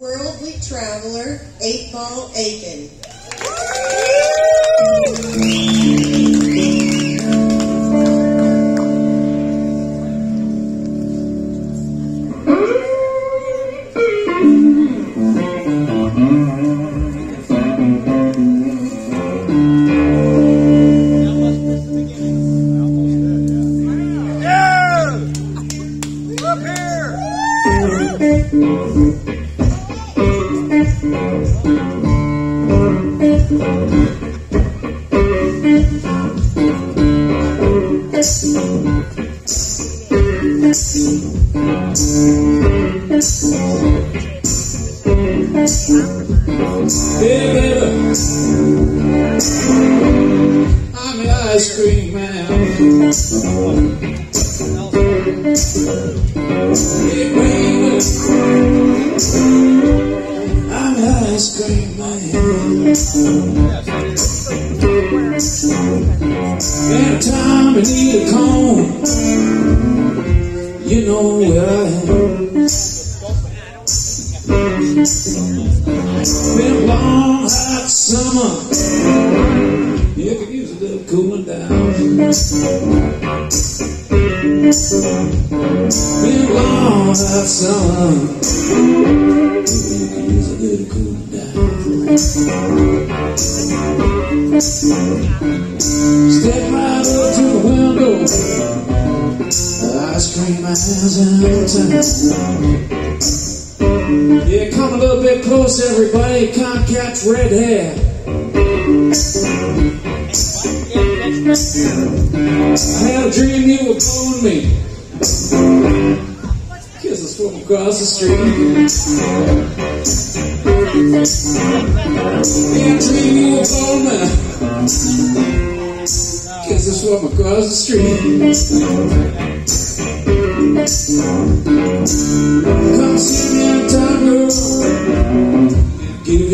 Worldly Traveler, 8 Ball Aitken. Baby. I'm ice cream man. Baby. I'm ice cream man. Anytime I need a cone, you know where I am. Been a long, hot summer. You could use a little cooling down. Been a long, hot summer. You could use a little cooling down. Step right up to the window. Ice cream man's in town. Yeah, come a little bit close, everybody. Can't catch red hair. I had a dream you were calling me. Kisses from across the street. Yeah, I dream you were calling me. Kisses from across the street. Come see. Give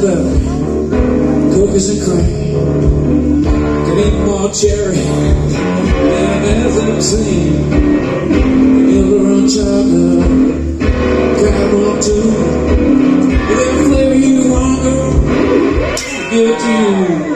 belly, cookies and cream. Can eat more cherry than I've seen. Run chocolate, caramel too. Whatever flavor you want, girl, give it you.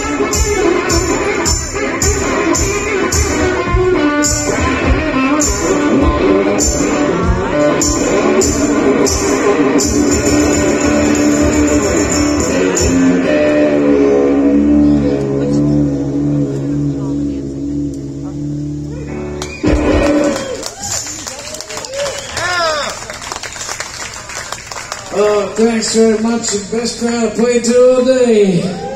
thanks very much. The best crowd I played to all day.